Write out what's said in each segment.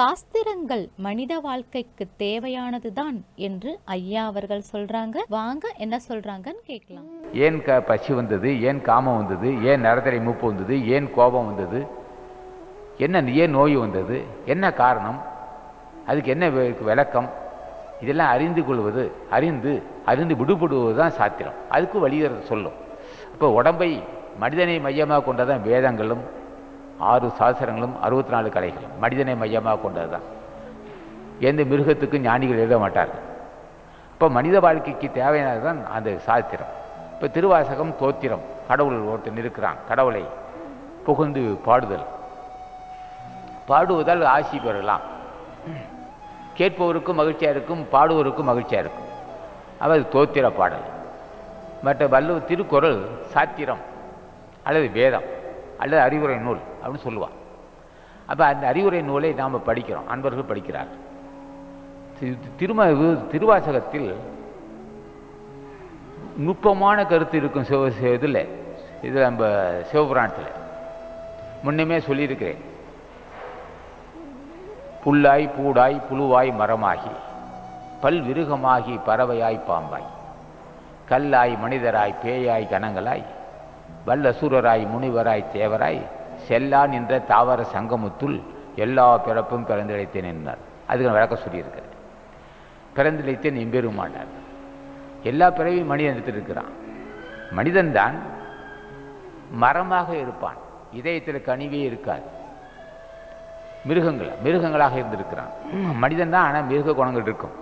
சாஸ்திரங்கள் மனித வாழ்க்கைக்கு தேவையானதுதான் என்று ஐயா அவர்கள் சொல்றாங்க. வாங்க என்ன சொல்றாங்கன்னு கேட்கலாம். ஏன் க பசி வந்தது? ஏன் காமம் வந்தது? ஏன் நரதரை மூப்பு வந்தது? ஏன் கோபம் வந்தது? என்ன ஏன் நோய் வந்தது? என்ன காரணம்? அதுக்கு என்ன விளக்கம்? இதெல்லாம் அறிந்து கொள்வது அறிந்து அறிந்து விடுபடுவது தான் சாத்திரம். அதுக்கு வழிகிறது சொல்லும். இப்போ உடம்பை மனிதனை மையமாக கொண்டதான் வேதங்களும். ஆறு சாஸ்திரங்களும் அறுபத்தி நாலு கலைகளும் மனிதனை மையமாக கொண்டது தான் எந்த மிருகத்துக்கும் ஞானிகள் எழுத மாட்டார்கள். இப்போ மனித வாழ்க்கைக்கு தேவையானது தான் அந்த சாஸ்திரம். இப்போ திருவாசகம் தோத்திரம் கடவுள் ஒருத்தன் இருக்கிறான். கடவுளை புகுந்து பாடுதல். பாடுவதால் ஆசி பெறலாம். கேட்பவருக்கும் மகிழ்ச்சியாக இருக்கும் பாடுவருக்கும் மகிழ்ச்சியாக இருக்கும். அவர் தோத்திர பாடல். மற்ற வல்லு திருக்குறள் சாத்திரம் அல்லது வேதம். அல்லது அறிவுரை நூல் அப்படின்னு சொல்லுவான் அப்போ அந்த அறிவுரை நூலை நாம் படிக்கிறோம். அன்பர்கள் படிக்கிறார்கள். திரும திருவாசகத்தில் நுட்பமான கருத்து இருக்கும் சிவ இதில் இதில். இது நம்ம சிவபுராணத்தில். முன்னமே சொல்லியிருக்கிறேன். புல்லாய் பூடாய் புழுவாய் மரமாகி பல்விருகமாகி பறவையாய் பாம்பாய் கல்லாய் மனிதராய் பேயாய் கணங்களாய் வல்லசுரராய் முனிவராய் தேவராய் செல்லா நின்ற தாவர சங்கமுத்துள் எல்லா பிறப்பும் பிறந்திழைத்தேன் என்றார். அதுக்கு நான் விளக்கம் சொல்லியிருக்கிறேன். பிறந்திழைத்தேன் எம்பெருமானார். எல்லா பிறவையும் மனிதன் எடுத்திருக்கிறான். மனிதன்தான் மரமாக இருப்பான். இதயத்தில் கனிவே இருக்காது. மிருகங்கள் மிருகங்களாக இருந்திருக்கிறான். மனிதன் தான் ஆனால் மிருக குணங்கள் இருக்கும்.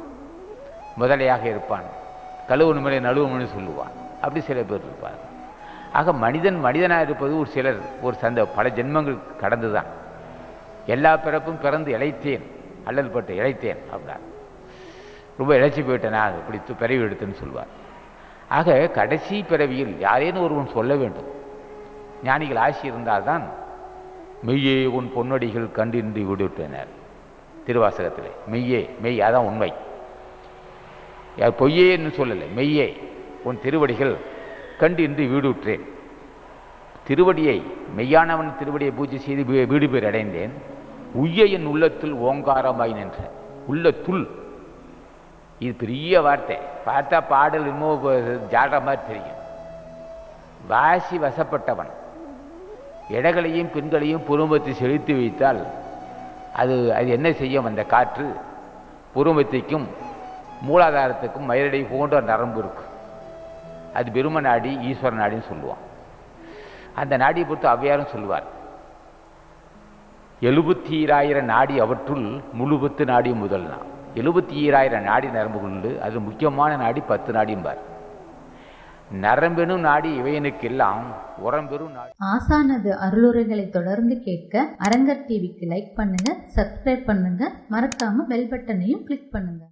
முதலையாக இருப்பான். கழுவு நிமிடம் நழுவுமனு சொல்லுவான். அப்படி சில பேர் இருப்பார் ஆக மனிதன் மனிதனாக இருப்பது ஒரு சிலர் ஒரு சந்த பல ஜென்மங்கள் கடந்து தான் எல்லா பிறப்பும் பிறந்து இழைத்தேன் அல்லல் பட்டு இழைத்தேன் அப்படின்னா ரொம்ப இழைச்சி போயிட்டேனா இப்படி பிறவி எடுத்துன்னு சொல்வார். ஆக கடைசி பிறவியில் யாரேனும் ஒருவன் சொல்ல வேண்டும். ஞானிகள் ஆசி இருந்தால்தான் மெய்யே உன் பொன்னடிகள் கண்டின்றி விடுவிட்டனர் திருவாசகத்தில் மெய்யே மெய் அதான் உண்மை. யார் பொய்யேன்னு சொல்லலை மெய்யே உன் திருவடிகள் கண்டின்றி வீடுற்றேன். திருவடியை மெய்யானவன் திருவடியை பூஜை செய்து வீடு பேர் அடைந்தேன். உய்ய என் உள்ளத்தில் ஓங்காரமாய் நின்ற உள்ளத்துள். இது பெரிய வார்த்தை. பார்த்தா பாடல் இன்னும் ஜாடுற மாதிரி தெரியும். வாசி வசப்பட்டவன். இடங்களையும் பெண்களையும் புருவத்தை செலுத்தி வைத்தால் அது அது என்ன செய்யும் அந்த காற்று? புறமத்தைக்கும் மூலாதாரத்துக்கும் மயிரடை போன்ற நரம்பு இருக்கு. அது பெரும நாடி ஈஸ்வர நாடின்னு சொல்லுவான். அந்த நாடியை பொறுத்து அவ்வையாரும் சொல்லுவார். எழுபத்தி ஈராயிரம் நாடி அவற்றுள் முழுபத்து நாடி முதல்னா. எழுபத்தி ஈராயிரம் நாடி நரம்பு கொண்டு அது முக்கியமான நாடி பத்து நாடிம்பார். நரம்பெனும் நாடி இவையனுக்கெல்லாம் உரம்பெறும் நாடி. ஆசானது அருளுரைகளை தொடர்ந்து கேட்க அரங்கர் டிவிக்கு லைக் பண்ணுங்க சப்ஸ்கிரைப் பண்ணுங்க மறக்காம பெல் பட்டனையும் கிளிக் பண்ணுங்க.